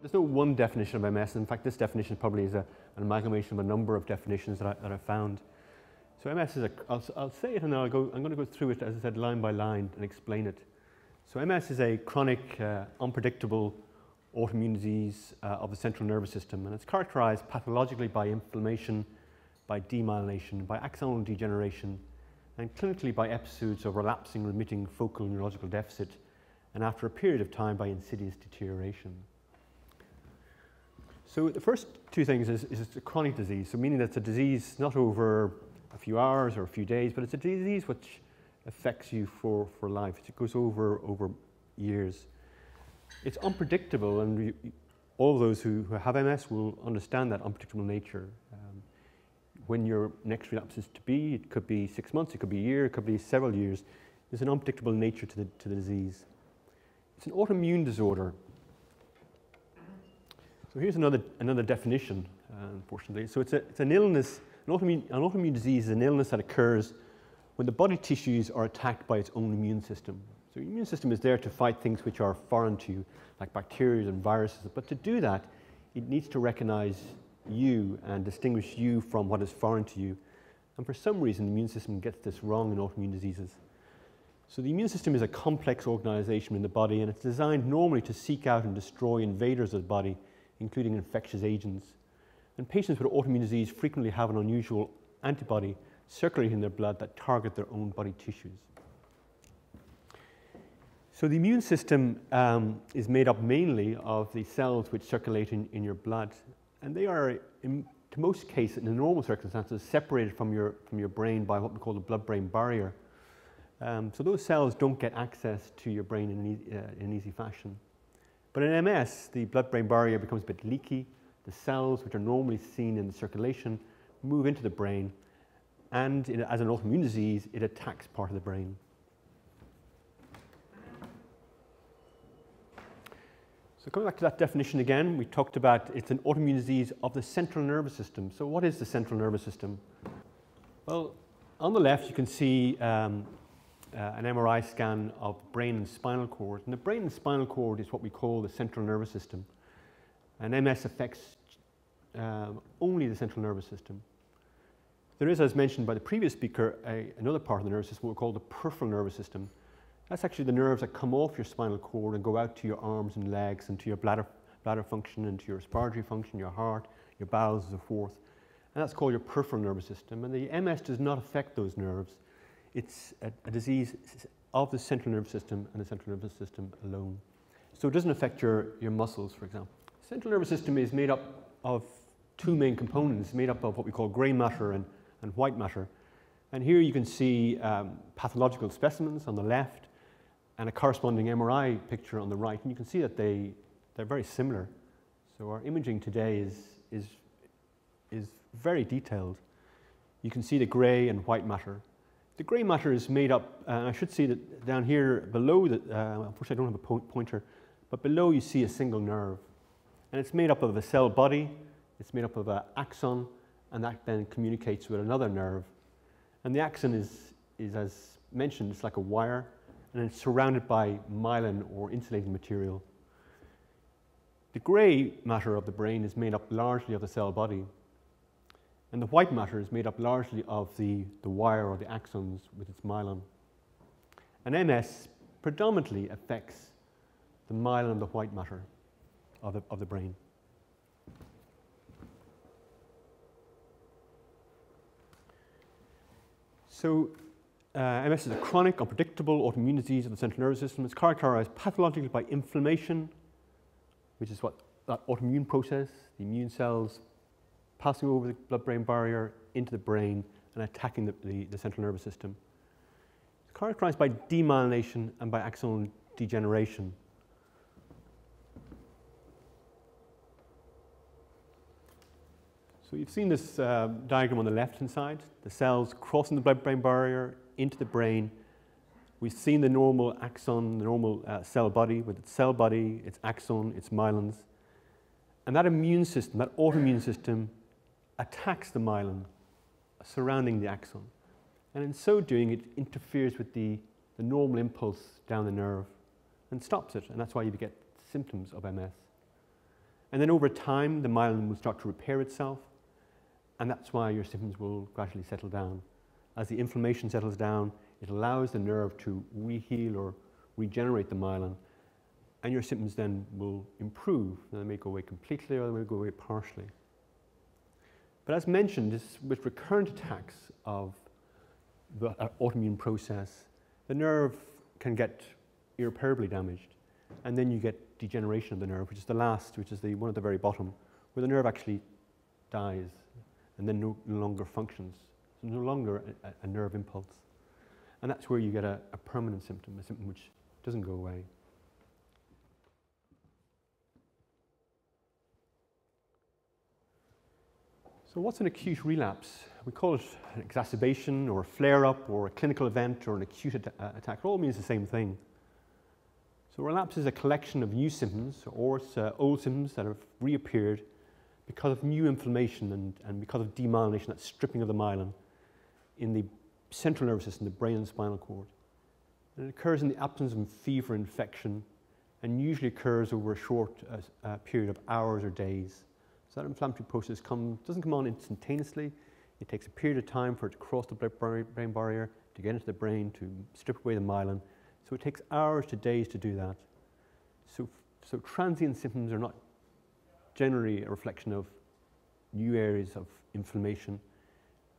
There's no one definition of MS. In fact, this definition probably is a, an amalgamation of a number of definitions that I, that I found. So MS is a, I'll, I'll say it and then I'll go, I'm going to go through it, as I said, line by line and explain it. So MS is a chronic, uh, unpredictable autoimmune disease uh, of the central nervous system, and it's characterized pathologically by inflammation, by demyelination, by axonal degeneration, and clinically by episodes of relapsing remitting focal neurological deficit, and after a period of time by insidious deterioration. So the first two things is, is it's a chronic disease, so meaning that it's a disease not over a few hours or a few days, but it's a disease which affects you for, for life. It goes over, over years. It's unpredictable, and all those who, who, have MS will understand that unpredictable nature. Um, when your next relapse is to be, it could be six months, it could be a year, it could be several years. There's an unpredictable nature to the, to the disease. It's an autoimmune disorder so here's another, another definition, uh, unfortunately. So it's, a, it's an illness, an autoimmune, an autoimmune disease is an illness that occurs when the body tissues are attacked by its own immune system. So the immune system is there to fight things which are foreign to you, like bacteria and viruses. But to do that, it needs to recognize you and distinguish you from what is foreign to you. And for some reason, the immune system gets this wrong in autoimmune diseases. So the immune system is a complex organization in the body, and it's designed normally to seek out and destroy invaders of the body including infectious agents. And patients with autoimmune disease frequently have an unusual antibody circulating in their blood that target their own body tissues. So the immune system um, is made up mainly of the cells which circulate in, in your blood, and they are, in to most cases, in normal circumstances, separated from your, from your brain by what we call the blood-brain barrier. Um, so those cells don't get access to your brain in an, uh, in an easy fashion. But in MS, the blood-brain barrier becomes a bit leaky. The cells, which are normally seen in the circulation, move into the brain. And in, as an autoimmune disease, it attacks part of the brain. So coming back to that definition again, we talked about it's an autoimmune disease of the central nervous system. So what is the central nervous system? Well, on the left, you can see um, uh, an MRI scan of brain and spinal cord. And the brain and spinal cord is what we call the central nervous system. And MS affects um, only the central nervous system. There is, as mentioned by the previous speaker, a, another part of the nervous system we call the peripheral nervous system. That's actually the nerves that come off your spinal cord and go out to your arms and legs and to your bladder, bladder function and to your respiratory function, your heart, your bowels, and so forth. And that's called your peripheral nervous system. And the MS does not affect those nerves it's a, a, disease of the central nervous system and the central nervous system alone. So it doesn't affect your, your muscles, for example. The central nervous system is made up of two main components, made up of what we call grey matter and, and white matter. And here you can see um, pathological specimens on the left and a corresponding MRI picture on the right. And you can see that they, they're very similar. So our imaging today is, is, is very detailed. You can see the grey and white matter the grey matter is made up, uh, I should see that down here below, the, uh, unfortunately I don't have a po pointer, but below you see a single nerve. And it's made up of a cell body, it's made up of an axon, and that then communicates with another nerve. And the axon is, is as mentioned, it's like a wire, and it's surrounded by myelin or insulating material. The grey matter of the brain is made up largely of the cell body, and the white matter is made up largely of the, the wire or the axons with its myelin. And MS predominantly affects the myelin and the white matter of the, of the brain. So uh, MS is a chronic, unpredictable autoimmune disease of the central nervous system. It's characterized pathologically by inflammation, which is what that autoimmune process, the immune cells passing over the blood-brain barrier into the brain and attacking the, the, the central nervous system. It's characterized by demyelination and by axonal degeneration. So you've seen this uh, diagram on the left-hand side, the cells crossing the blood-brain barrier into the brain. We've seen the normal axon, the normal uh, cell body with its cell body, its axon, its myelins. And that immune system, that autoimmune system, attacks the myelin surrounding the axon. And in so doing, it interferes with the, the normal impulse down the nerve and stops it. And that's why you get symptoms of MS. And then over time, the myelin will start to repair itself, and that's why your symptoms will gradually settle down. As the inflammation settles down, it allows the nerve to reheal or regenerate the myelin, and your symptoms then will improve. They may go away completely or they may go away partially. But as mentioned, this, with recurrent attacks of the uh, autoimmune process, the nerve can get irreparably damaged, and then you get degeneration of the nerve, which is the last, which is the one at the very bottom, where the nerve actually dies and then no, no longer functions. It's no longer a, a, nerve impulse. And that's where you get a, a permanent symptom, a symptom which doesn't go away. So what's an acute relapse? We call it an exacerbation or a flare-up or a clinical event or an acute at uh, attack. It all means the same thing. So relapse is a collection of new symptoms or it's, uh, old symptoms that have reappeared because of new inflammation and, and because of demyelination, that stripping of the myelin in the central nervous system, the brain and spinal cord. And it occurs in the absence of fever infection and usually occurs over a short uh, uh, period of hours or days. So that inflammatory process come, doesn't come on instantaneously. It takes a period of time for it to cross the brain barrier, to get into the brain, to strip away the myelin. So it takes hours to days to do that. So, so transient symptoms are not generally a reflection of new areas of inflammation,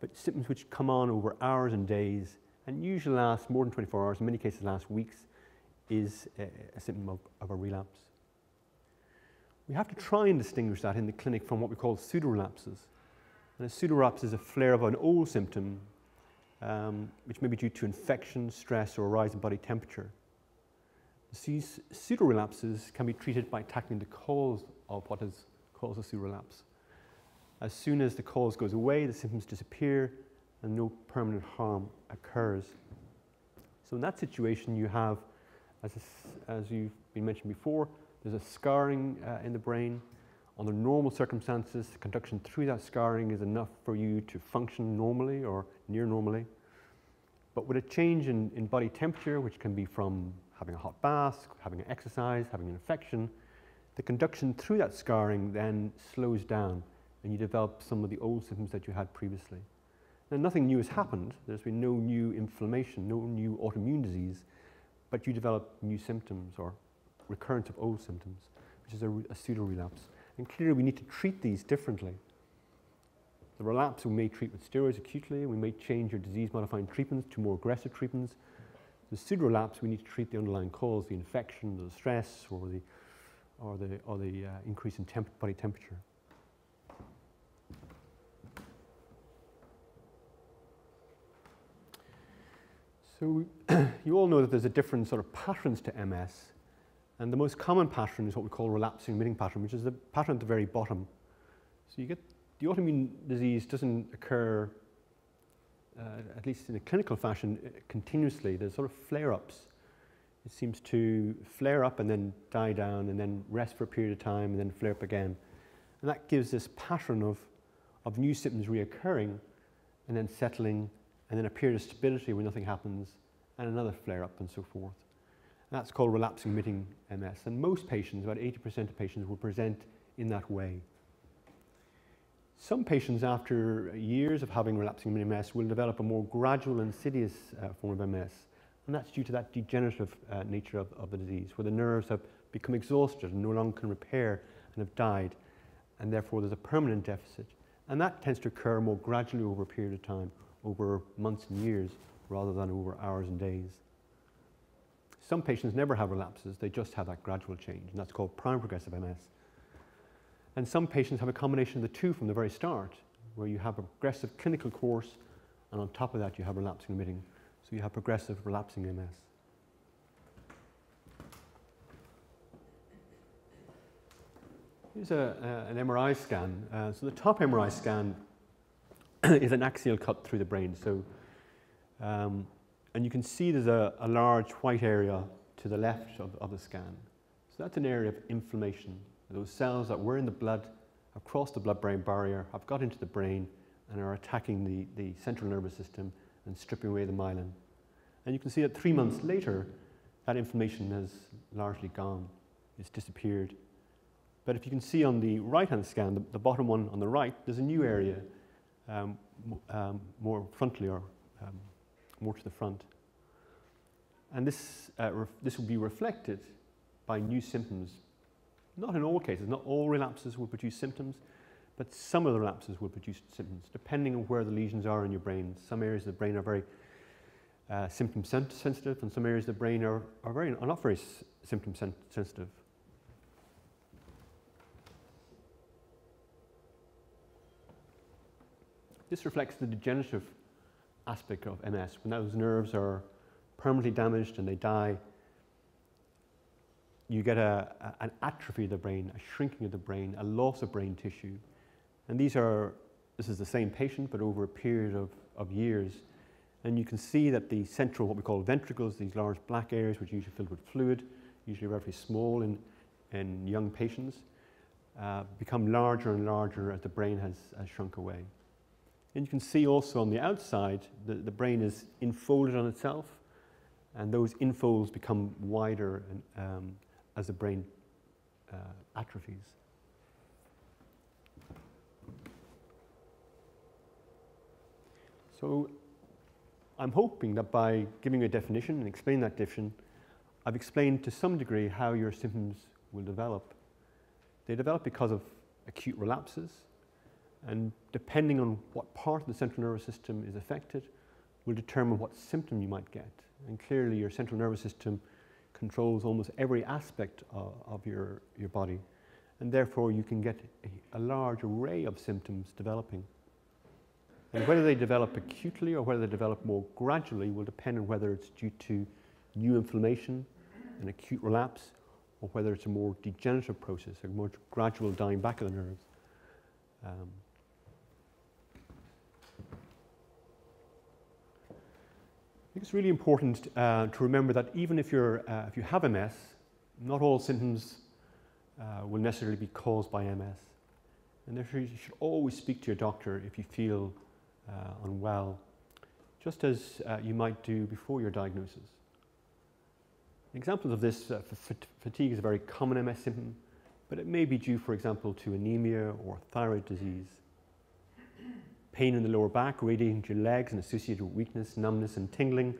but symptoms which come on over hours and days and usually last more than 24 hours, in many cases last weeks, is a, a symptom of, of a relapse. We have to try and distinguish that in the clinic from what we call pseudorelapses. And a pseudorelapse is a flare of an old symptom, um, which may be due to infection, stress, or a rise in body temperature. These pseudorelapses can be treated by tackling the cause of what has caused a pseudorelapse. As soon as the cause goes away, the symptoms disappear and no permanent harm occurs. So in that situation, you have, as, as you've been mentioned before, there's a scarring uh, in the brain. Under normal circumstances, conduction through that scarring is enough for you to function normally or near normally. But with a change in, in body temperature, which can be from having a hot bath, having an exercise, having an infection, the conduction through that scarring then slows down and you develop some of the old symptoms that you had previously. Now, nothing new has happened. There's been no new inflammation, no new autoimmune disease, but you develop new symptoms or recurrence of old symptoms, which is a, a pseudo relapse. And clearly, we need to treat these differently. The relapse we may treat with steroids acutely, we may change your disease modifying treatments to more aggressive treatments. The pseudo relapse, we need to treat the underlying cause, the infection, the stress, or the, or the, or the uh, increase in temp body temperature. So you all know that there's a different sort of patterns to MS. And the most common pattern is what we call relapsing remitting pattern, which is the pattern at the very bottom. So you get the autoimmune disease doesn't occur, uh, at least in a clinical fashion, uh, continuously. There's sort of flare-ups. It seems to flare up and then die down and then rest for a period of time and then flare up again. And that gives this pattern of, of new symptoms reoccurring and then settling and then a period of stability where nothing happens, and another flare up, and so forth. That's called relapsing remitting MS. And most patients, about 80% of patients, will present in that way. Some patients, after years of having relapsing remitting MS, will develop a more gradual, insidious uh, form of MS. And that's due to that degenerative uh, nature of, of the disease, where the nerves have become exhausted and no longer can repair and have died. And therefore, there's a permanent deficit. And that tends to occur more gradually over a period of time, over months and years rather than over hours and days. Some patients never have relapses, they just have that gradual change, and that's called prime progressive MS. And some patients have a combination of the two from the very start, where you have a progressive clinical course, and on top of that, you have relapsing remitting. So you have progressive relapsing MS. Here's a, uh, an MRI scan. Uh, so the top MRI scan is an axial cut through the brain. So, um, and you can see there's a, a, large white area to the left of, of the scan. So that's an area of inflammation. Those cells that were in the blood have crossed the blood-brain barrier, have got into the brain, and are attacking the, the central nervous system and stripping away the myelin. And you can see that three months later, that inflammation has largely gone. It's disappeared. But if you can see on the right-hand scan, the, the, bottom one on the right, there's a new area um, um, more frontally or um, more to the front. And this, uh, this will be reflected by new symptoms. Not in all cases, not all relapses will produce symptoms, but some of the relapses will produce symptoms, depending on where the lesions are in your brain. Some areas of the brain are very uh, symptom sensitive, and some areas of the brain are, are, very, are not very symptom sen sensitive. This reflects the degenerative aspect of MS. When those nerves are permanently damaged and they die, you get a, a, an atrophy of the brain, a shrinking of the brain, a loss of brain tissue. And these are, this is the same patient, but over a period of, of years. And you can see that the central, what we call ventricles, these large black areas, which are usually filled with fluid, usually relatively small in, in young patients, uh, become larger and larger as the brain has, has shrunk away. And you can see also on the outside that the brain is enfolded on itself, and those infolds become wider and, um, as the brain uh, atrophies. So I'm hoping that by giving a definition and explaining that definition, I've explained to some degree how your symptoms will develop. They develop because of acute relapses, and depending on what part of the central nervous system is affected, will determine what symptom you might get. And clearly, your central nervous system controls almost every aspect of, of your, your body, and therefore you can get a, a large array of symptoms developing. And whether they develop acutely or whether they develop more gradually will depend on whether it's due to new inflammation, an acute relapse, or whether it's a more degenerative process, a more gradual dying back of the nerves. Um, think it's really important uh, to remember that even if, you're, uh, if you have MS, not all symptoms uh, will necessarily be caused by MS. And therefore, you should always speak to your doctor if you feel uh, unwell, just as uh, you might do before your diagnosis. Examples of this, uh, fatigue is a very common MS symptom, but it may be due, for example, to anemia or thyroid disease pain in the lower back radiating to your legs and associated with weakness, numbness, and tingling,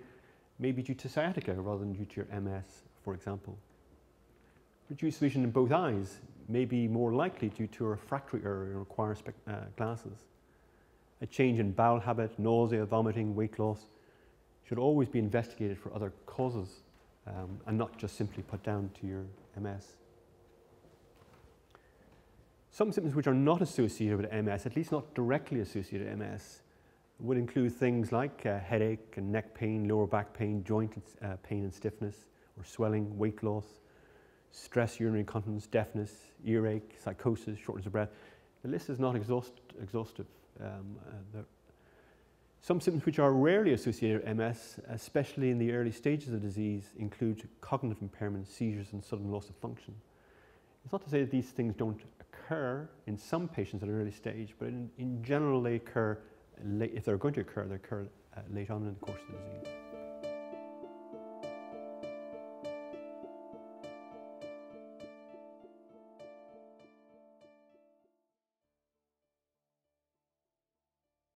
may be due to sciatica rather than due to your MS, for example. Reduced vision in both eyes may be more likely due to a refractory error and require uh, glasses. A change in bowel habit, nausea, vomiting, weight loss should always be investigated for other causes um, and not just simply put down to your MS. Some symptoms which are not associated with MS, at least not directly associated with MS, would include things like uh, headache and neck pain, lower back pain, joint uh, pain and stiffness, or swelling, weight loss, stress, urinary incontinence, deafness, earache, psychosis, shortness of breath. The list is not exhaust exhaustive. Um, uh, some symptoms which are rarely associated with MS, especially in the early stages of disease, include cognitive impairment, seizures, and sudden loss of function. It's not to say that these things don't occur in some patients at an early stage, but in, in general they occur late, if they're going to occur, they occur uh, late on in the course of the disease.